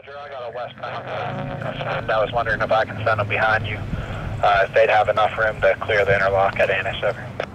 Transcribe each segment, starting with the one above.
Roger, I got a westbound. I was wondering if I can send them behind you, uh, if they'd have enough room to clear the interlock at Annis. Over.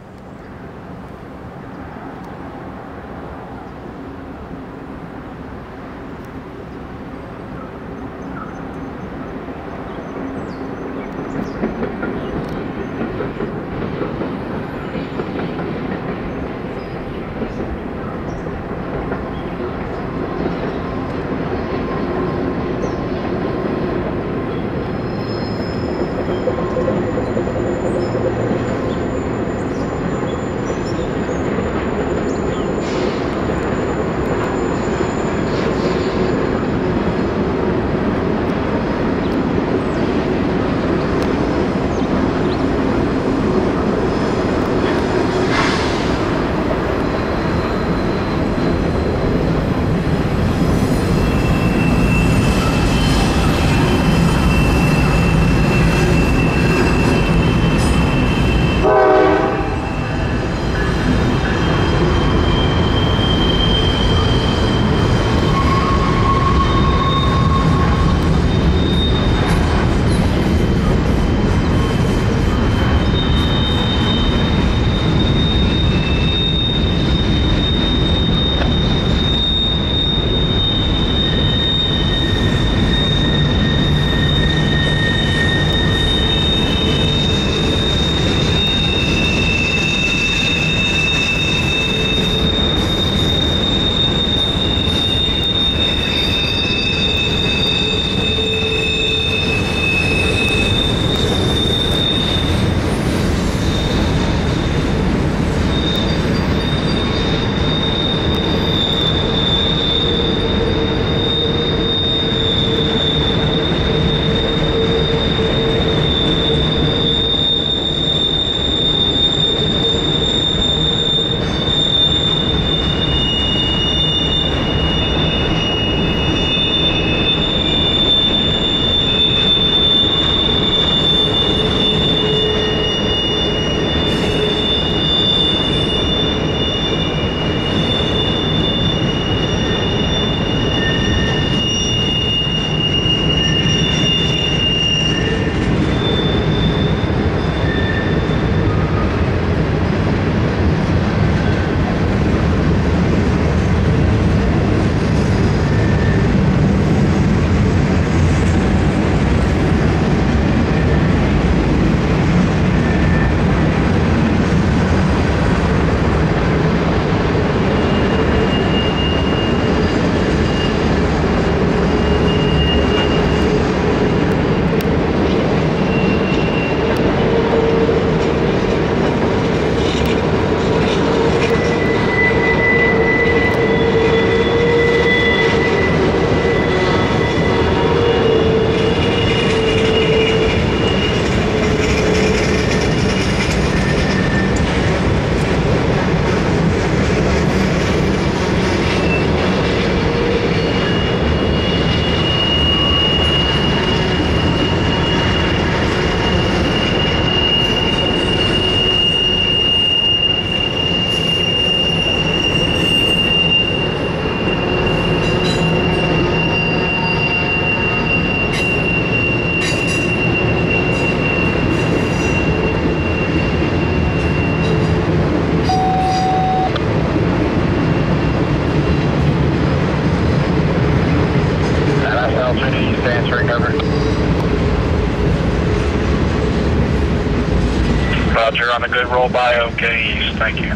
On a good roll by OK East, thank you.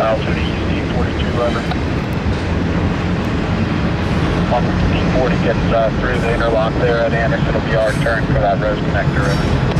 Altitude East, 42 over. Once D40 gets uh, through the interlock there at Annis, it'll be our turn for that rose connector over.